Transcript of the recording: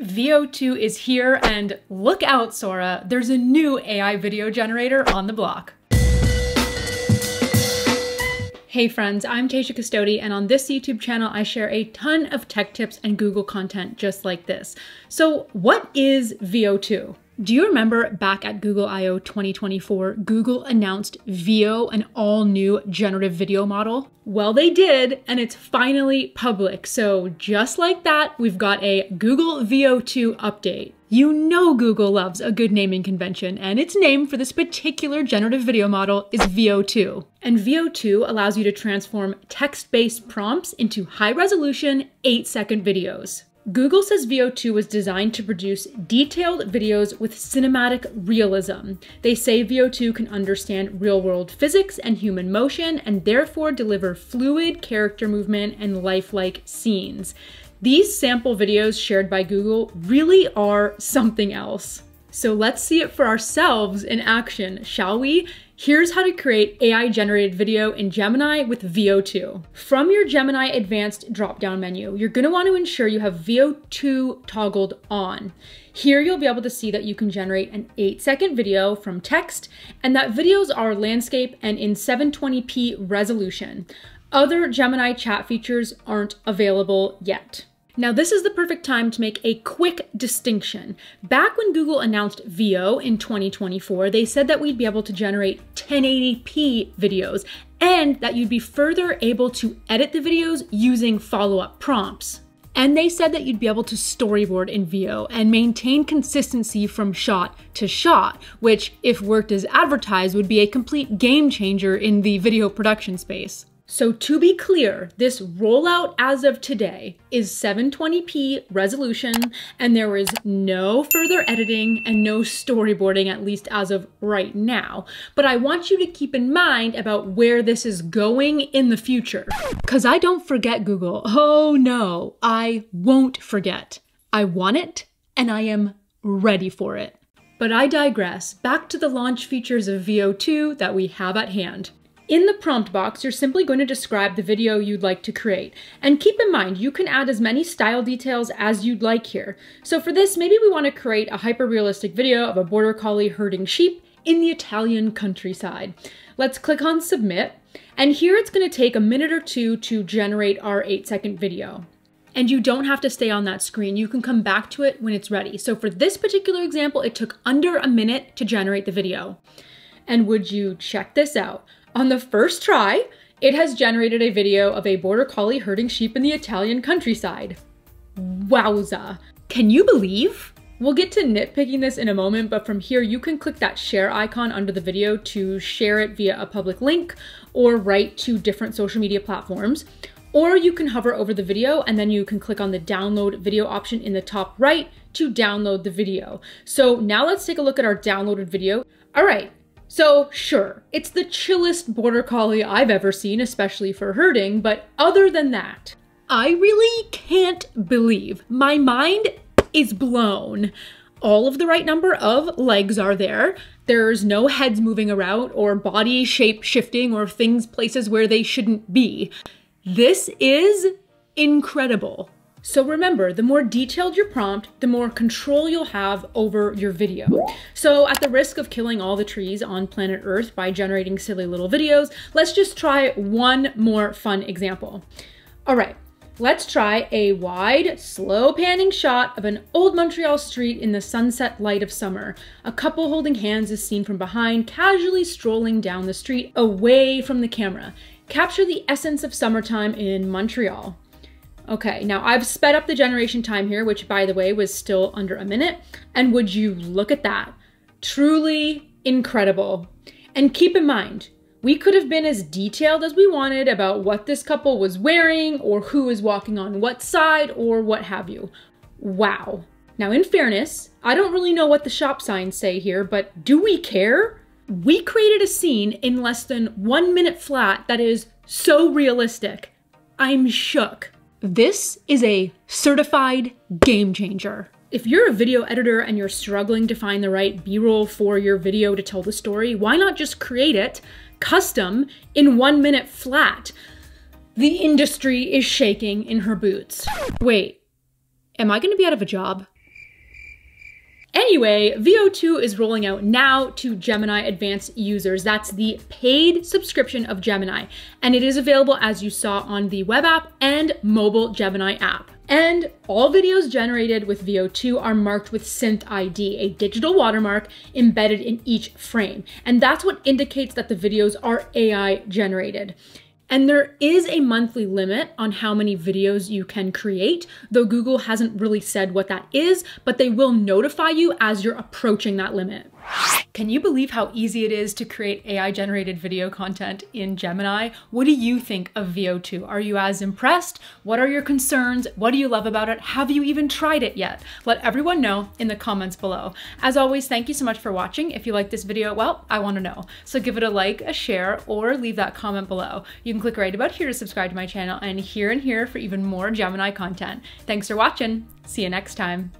Veo 2 is here and look out, Sora, there's a new AI video generator on the block. Hey friends, I'm Tasia Custode, and on this YouTube channel, I share a ton of tech tips and Google content just like this. So what is Veo 2? Do you remember back at Google I.O. 2024, Google announced Veo, an all new generative video model? Well, they did, and it's finally public. So, just like that, we've got a Google Veo 2 update. You know Google loves a good naming convention, and its name for this particular generative video model is Veo 2. And Veo 2 allows you to transform text based prompts into high resolution, 8 second videos. Google says Veo 2 was designed to produce detailed videos with cinematic realism. They say Veo 2 can understand real world physics and human motion and therefore deliver fluid character movement and lifelike scenes. These sample videos shared by Google really are something else. So let's see it for ourselves in action, shall we? Here's how to create AI generated video in Gemini with Veo 2. From your Gemini Advanced drop-down menu, you're gonna want to ensure you have Veo 2 toggled on. Here you'll be able to see that you can generate an 8 second video from text and that videos are landscape and in 720p resolution. Other Gemini chat features aren't available yet. Now, this is the perfect time to make a quick distinction. Back when Google announced Veo in 2024, they said that we'd be able to generate 1080p videos and that you'd be further able to edit the videos using follow up prompts. And they said that you'd be able to storyboard in Veo and maintain consistency from shot to shot, which, if worked as advertised, would be a complete game changer in the video production space. So to be clear, this rollout as of today is 720p resolution and there is no further editing and no storyboarding, at least as of right now. But I want you to keep in mind about where this is going in the future. Cause I don't forget Google. Oh no, I won't forget. I want it and I am ready for it. But I digress. Back to the launch features of Veo 2 that we have at hand. In the prompt box, you're simply going to describe the video you'd like to create. And keep in mind, you can add as many style details as you'd like here. So for this, maybe we want to create a hyper-realistic video of a border collie herding sheep in the Italian countryside. Let's click on submit. And here it's going to take a minute or two to generate our eight second video. And you don't have to stay on that screen. You can come back to it when it's ready. So for this particular example, it took under a minute to generate the video. And would you check this out? On the first try, it has generated a video of a border collie herding sheep in the Italian countryside. Wowza. Can you believe? We'll get to nitpicking this in a moment, but from here you can click that share icon under the video to share it via a public link or write to different social media platforms. Or you can hover over the video and then you can click on the download video option in the top right to download the video. So now let's take a look at our downloaded video. All right, so, sure, it's the chillest border collie I've ever seen, especially for herding, but other than that, I really can't believe my mind is blown. All of the right number of legs are there. There's no heads moving around or body shape shifting or things places where they shouldn't be. This is incredible. So remember, the more detailed your prompt, the more control you'll have over your video. So at the risk of killing all the trees on planet Earth by generating silly little videos, let's just try one more fun example. All right, let's try a wide, slow panning shot of an old Montreal street in the sunset light of summer. A couple holding hands is seen from behind, casually strolling down the street away from the camera. Capture the essence of summertime in Montreal. Okay, now I've sped up the generation time here, which by the way was still under a minute. And would you look at that? Truly incredible. And keep in mind, we could have been as detailed as we wanted about what this couple was wearing or who was walking on what side or what have you. Wow. Now, in fairness, I don't really know what the shop signs say here, but do we care? We created a scene in less than one minute flat that is so realistic. I'm shook. This is a certified game changer. If you're a video editor and you're struggling to find the right B-roll for your video to tell the story, why not just create it custom in one minute flat? The industry is shaking in her boots. Wait, am I gonna be out of a job? Anyway, Veo 2 is rolling out now to Gemini Advanced users. That's the paid subscription of Gemini, and it is available as you saw on the web app and mobile Gemini app. And all videos generated with Veo 2 are marked with SynthID, a digital watermark embedded in each frame. And that's what indicates that the videos are AI generated. And there is a monthly limit on how many videos you can create, though Google hasn't really said what that is, but they will notify you as you're approaching that limit. Can you believe how easy it is to create AI generated video content in Gemini? What do you think of Veo 2? Are you as impressed? What are your concerns? What do you love about it? Have you even tried it yet? Let everyone know in the comments below. As always, thank you so much for watching. If you like this video, well, I want to know. So give it a like, a share, or leave that comment below. You can click right about here to subscribe to my channel and here and here for even more Gemini content. Thanks for watching. See you next time.